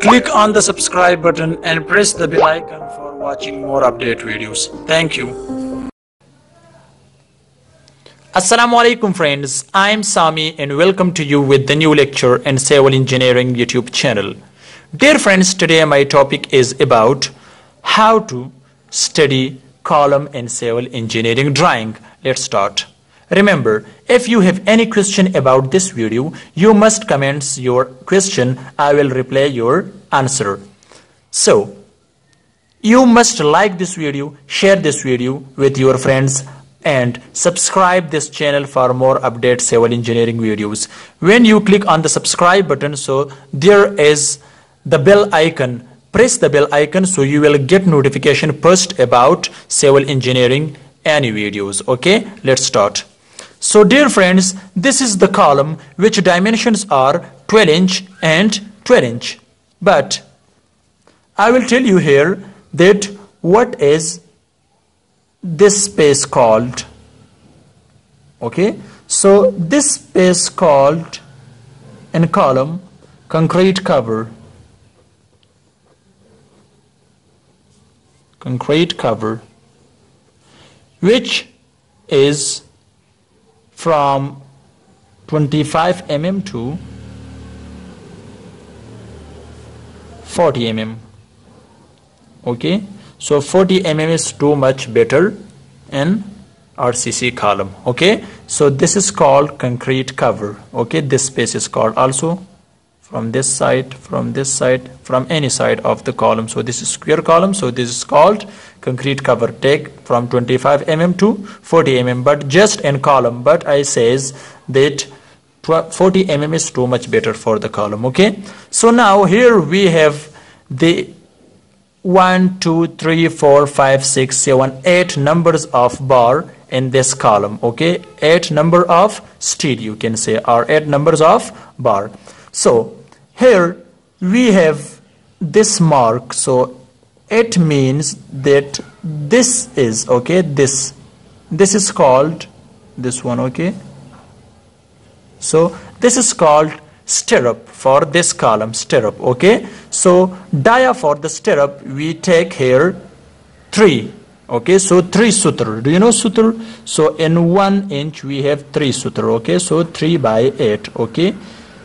Click on the subscribe button and press the bell icon for watching more update videos. Thank you. Assalamu alaikum friends, I am Sami and welcome to you with the new lecture in Civil Engineering YouTube channel. Dear friends, today my topic is about how to study column in civil engineering drawing. Let's start. Remember, if you have any question about this video, you must comment your question. I will reply your answer. So, you must like this video, share this video with your friends and subscribe this channel for more update civil engineering videos. When you click on the subscribe button, so there is the bell icon. Press the bell icon so you will get notification first about civil engineering any videos. Okay, let's start. So dear friends, this is the column which dimensions are 12 inch and 12 inch. But I will tell you here that what is this space called. Okay, so this space called in column concrete cover. Concrete cover which is from 25 mm to 40 mm okay? So 40 mm is too much better in RCC column. Okay? So this is called concrete cover. Okay? This space is called also from this side from this side from any side of the column. So this is square column. So this is called concrete cover. Take from 25 mm to 40 mm but just in column. But I says that 40 mm is too much better for the column. Okay? So now here we have the 1 2 3 4 5 6 7 8 numbers of bar in this column. Okay? 8 number of steel you can say or 8 numbers of bar. So here we have this mark. So it means that this is okay this this is called this one okay. So this is called stirrup for this column stirrup okay. So dia for the stirrup we take here 3 okay. So 3 sutra do you know sutra so in 1 inch we have 3 sutra okay. So 3 by 8 okay.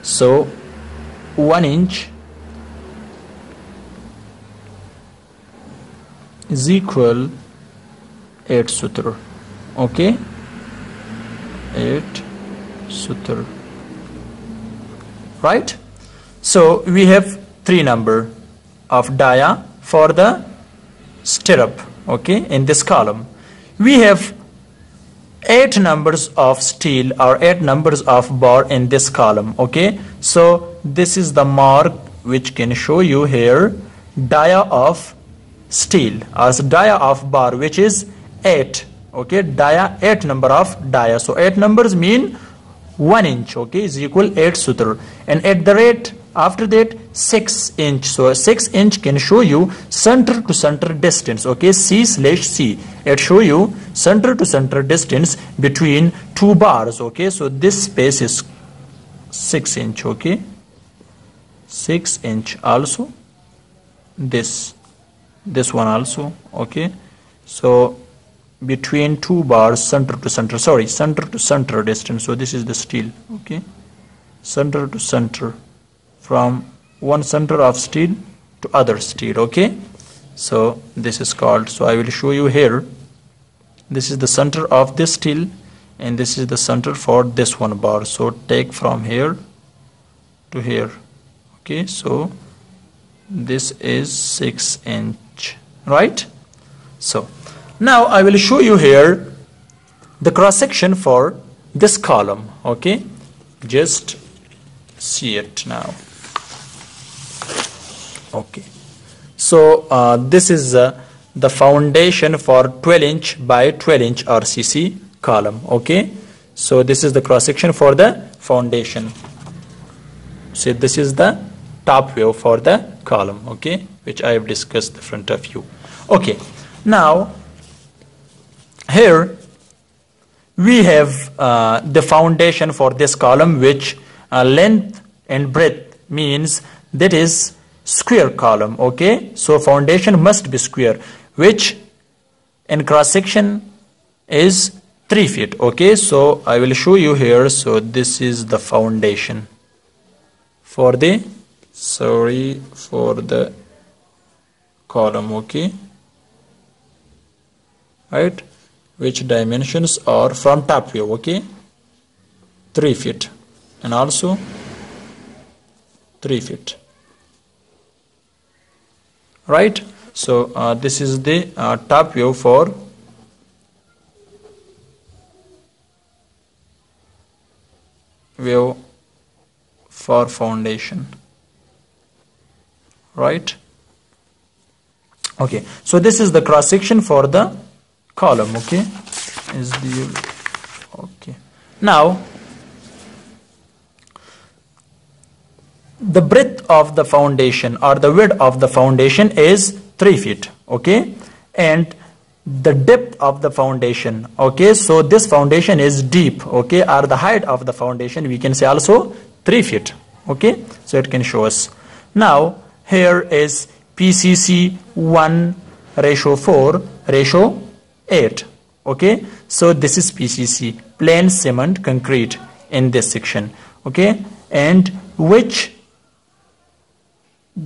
So 1 inch. Is equal 8 sutra. Okay? 8 sutra. Right? So we have three number of dia for the stirrup. Okay? In this column. We have eight numbers of steel or eight numbers of bar in this column. Okay? So this is the mark which can show you here dia of steel. As dia of bar which is 8 okay dia 8 number of dia. So 8 numbers mean 1 inch. Okay is equal 8 sutra. And at the rate after that 6 inch. So 6 inch can show you center to center distance. Okay c slash c. It show you center to center distance between two bars. Okay so this space is 6 inch. Okay 6 inch also. This this one also okay. So between two bars center to center sorry center to center distance. So this is the steel okay. Center to center from one center of steel to other steel okay. So this is called so I will show you here. This is the center of this steel and this is the center for this one bar. So take from here to here okay so this is 6 inch right? So now I will show you here the cross section for this column okay? Just see it now. Okay so uh, this is uh, the foundation for 12 inch by 12 inch RCC column okay? So this is the cross section for the foundation. So this is the top view for the column okay which I have discussed the front of you. Okay now here we have uh, the foundation for this column which uh, length and breadth means that is square column okay? So foundation must be square which in cross section is 3 feet okay? So I will show you here so this is the foundation for the sorry for the column okay right? Which dimensions are from top view okay? 3 feet. And also 3 feet. Right? So uh, this is the uh, top view for view for foundation right? Okay so this is the cross section for the column okay? Is the okay. Now the breadth of the foundation or the width of the foundation is 3 feet okay? And the depth of the foundation okay? So this foundation is deep okay? Or the height of the foundation we can say also 3 feet okay? So it can show us. Now here is PCC 1 ratio 4 ratio 8 okay? So this is PCC plain cement concrete in this section. Okay? And which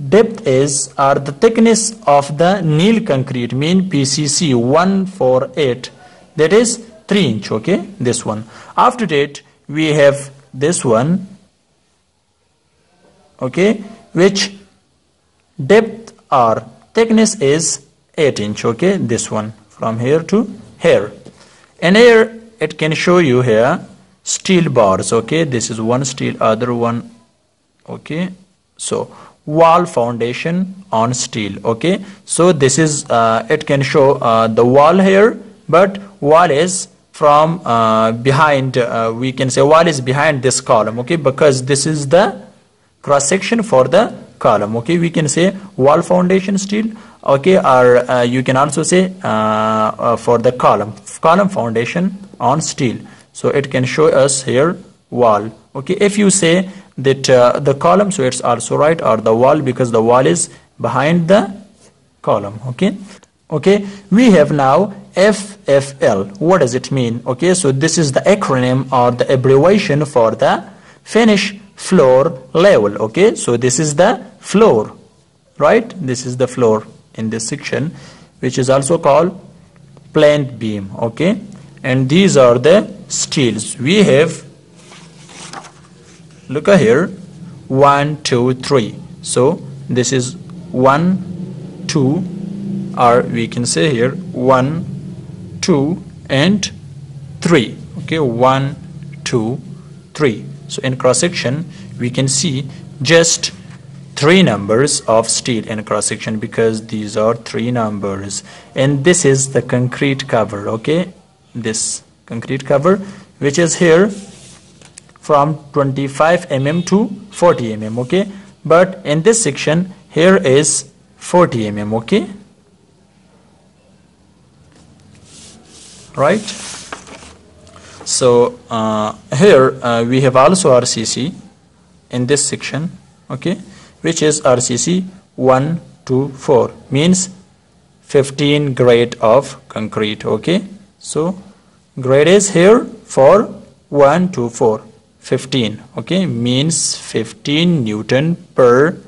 depth is or the thickness of the lean concrete mean PCC 148 that is 3 inch okay? This one. After that we have this one. Okay? Which depth or thickness is 8 inch okay this one from here to here. And here it can show you here steel bars. Okay this is one steel other one okay. So wall foundation on steel. Okay so this is uh, it can show uh, the wall here but wall is from uh, behind uh, we can say wall is behind this column. Okay because this is the cross section for the column okay we can say wall foundation steel. Okay or uh, you can also say uh, uh, for the column column foundation on steel. So it can show us here wall. Okay if you say that uh, the column so it's also right or the wall because the wall is behind the column. Okay okay we have now FFL what does it mean? Okay so this is the acronym or the abbreviation for the finish floor level okay? So this is the floor right? This is the floor in this section which is also called plinth beam okay? And these are the steels. We have look at here one two three. So this is one two or we can say here one two and three okay? One two three so in cross section we can see just three numbers of steel in cross section because these are three numbers. And this is the concrete cover okay? This concrete cover which is here from 25 mm to 40 mm okay? But in this section here is 40 mm okay? Right so uh, here uh, we have also RCC in this section okay which is RCC 1 to 4 means 15 grade of concrete okay. So grade is here for 1 to 4 15 okay means 15 newton per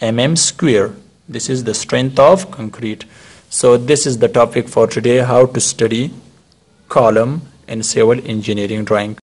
mm square. This is the strength of concrete. So this is the topic for today how to study column in civil engineering drawing